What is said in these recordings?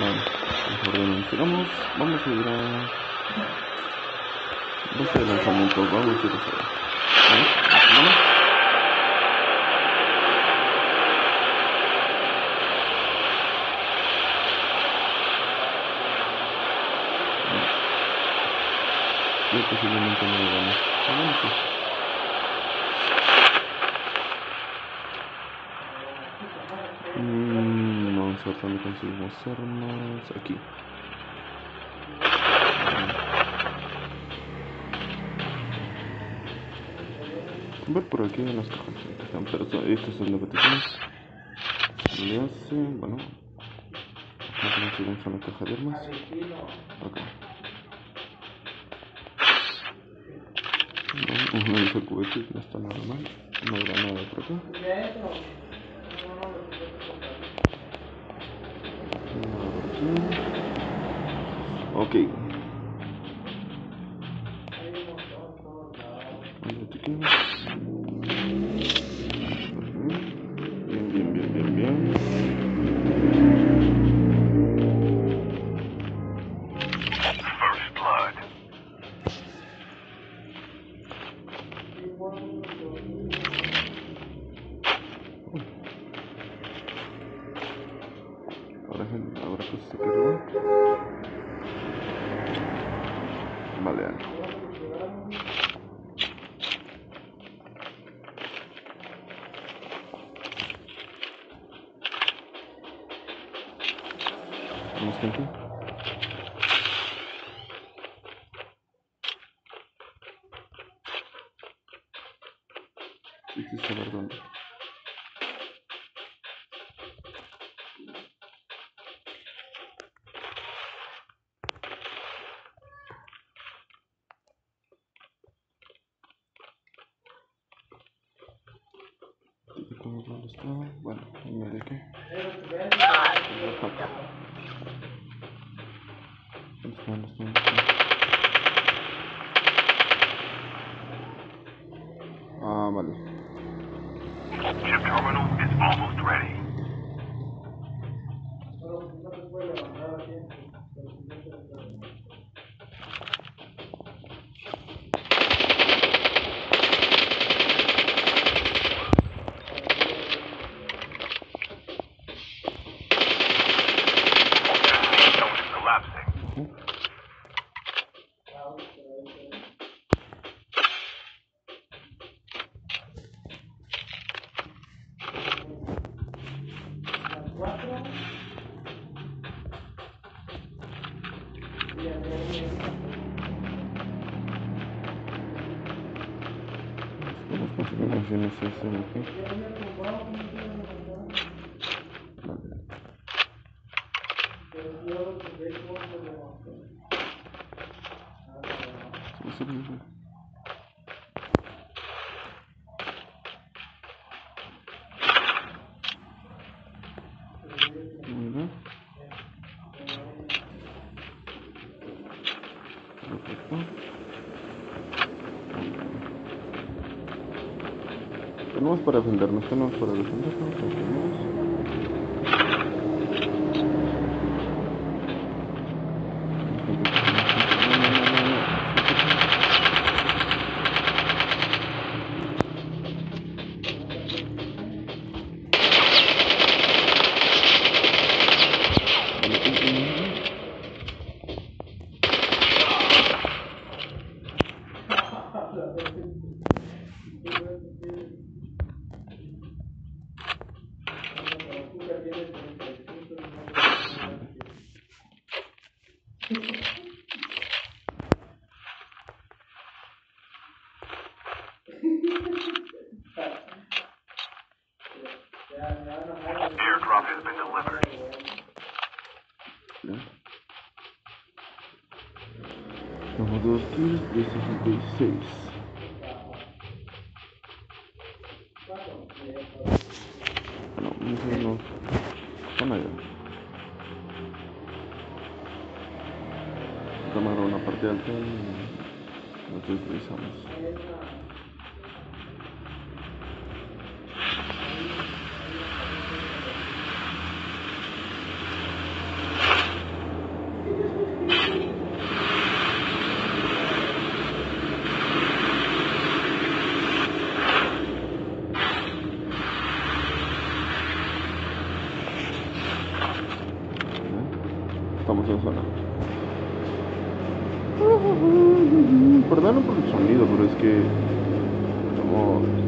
Vale, mejor denunciamos. Vamos a ir a. De lanzamiento, vamos a ir a hacer. ¿Vale? ¿Vamos? Yo posiblemente no lo ver dónde conseguimos armas. Aquí. Ver por aquí en las cajas. Pero estas son las peticiones. Le hace. Bueno. No conseguimos una caja de armas. Acá. No, uno dice cubete, no está nada mal. No habrá nada por acá. Okay. Vamos tentar. ¿Cómo dónde está? Bueno, en medio qué. ¿Dónde está? Tenemos para defendernos, tenemos para defendernos. 66. No, no, no. Están allá. Tomaron una parte alta y que utilizamos. walls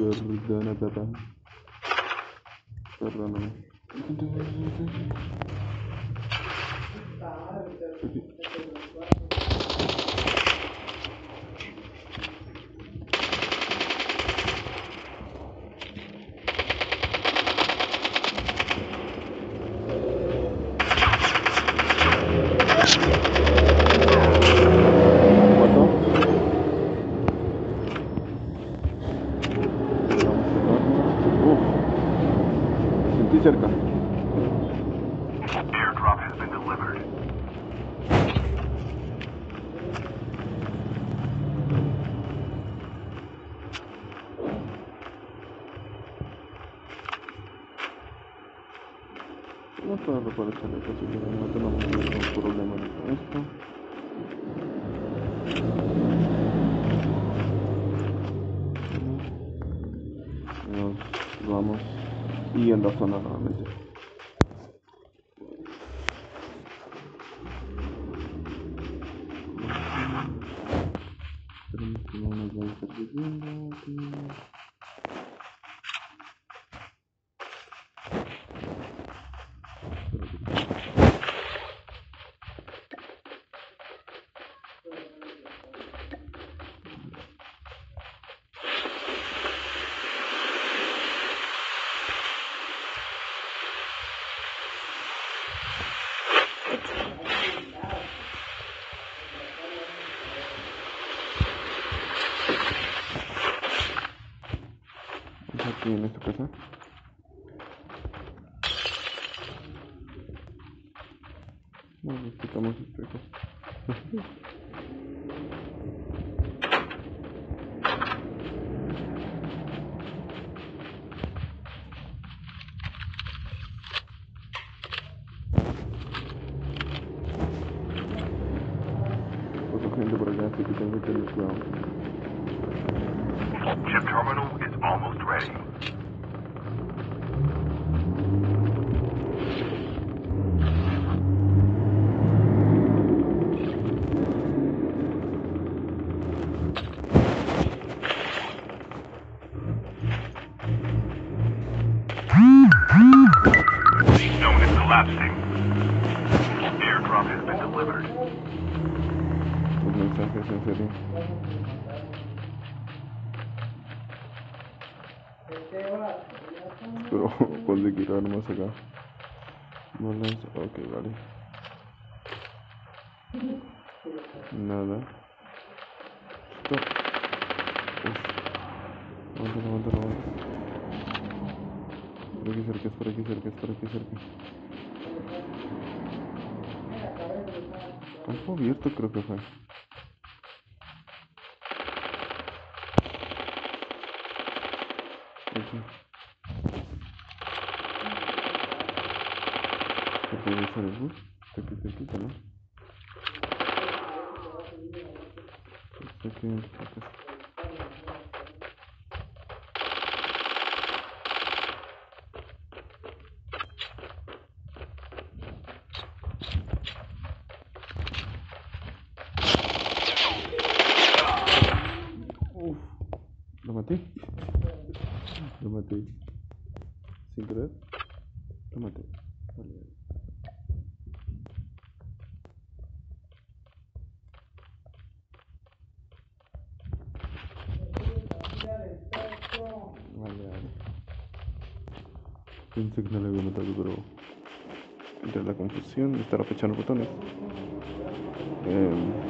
Cerdana berapa? Cerdana. Aduh. Vamos a reparar chalecos si no tenemos ningún problema con esto. Nos vamos y en la zona nuevamente. Keystone is been delivered. Ok, vale. Nada. Stop. Uf. Aguántalo. Por aquí cerca, es por aquí cerca, es por aquí cerca. Campo abierto creo que fue. Aquí. ¿Se puede usar el bus? Aquí cerquita, ¿no? Está aquí en Lo maté. Lo maté. Sin querer. Lo maté. Vale. Vale, vale. Pensé que no le había matado, pero entre la confusión estar apechando botones. em,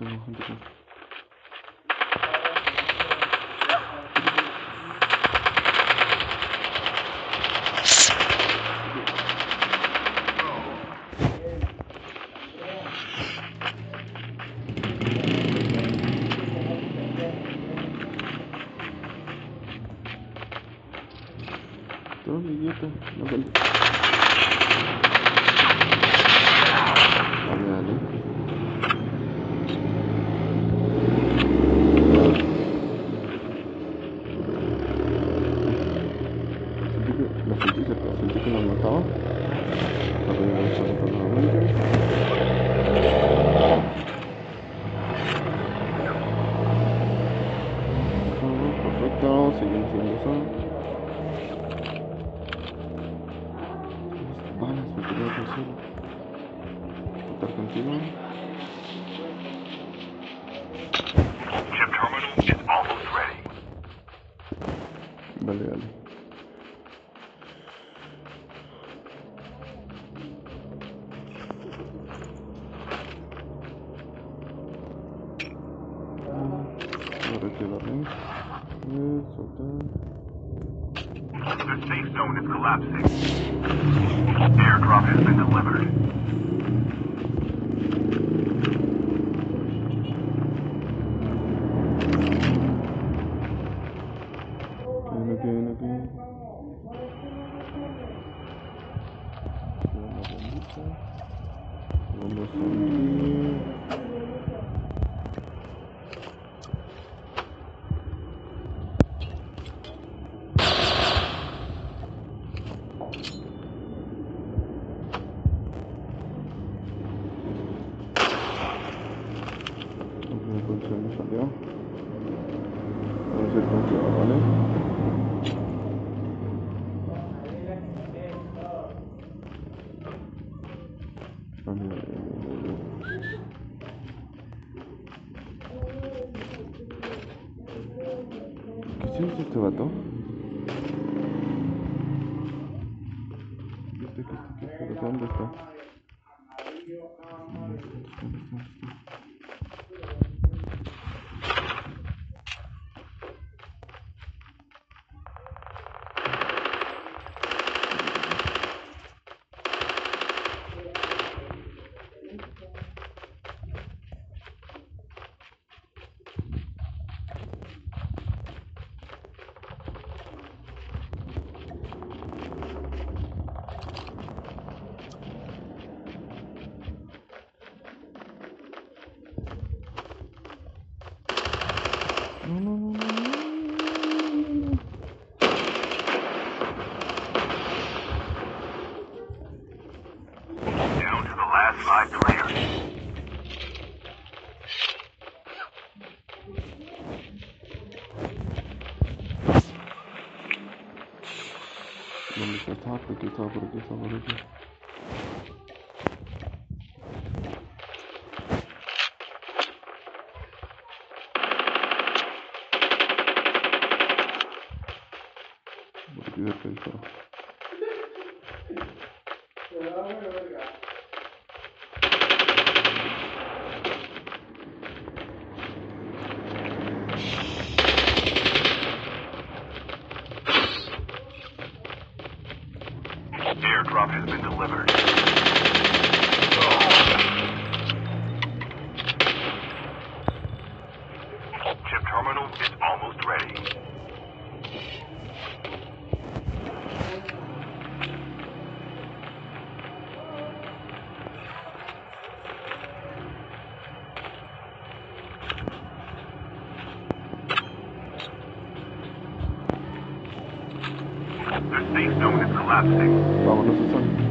tengo gente aquí. Vale, vale. Aquí, ven aquí. Vamos aquí. 기침 시트가 또? 이렇게 이렇게 이렇게 이렇게 Tapır git, tapır git, tapır git. Buraya gidelim. The space dome is collapsing.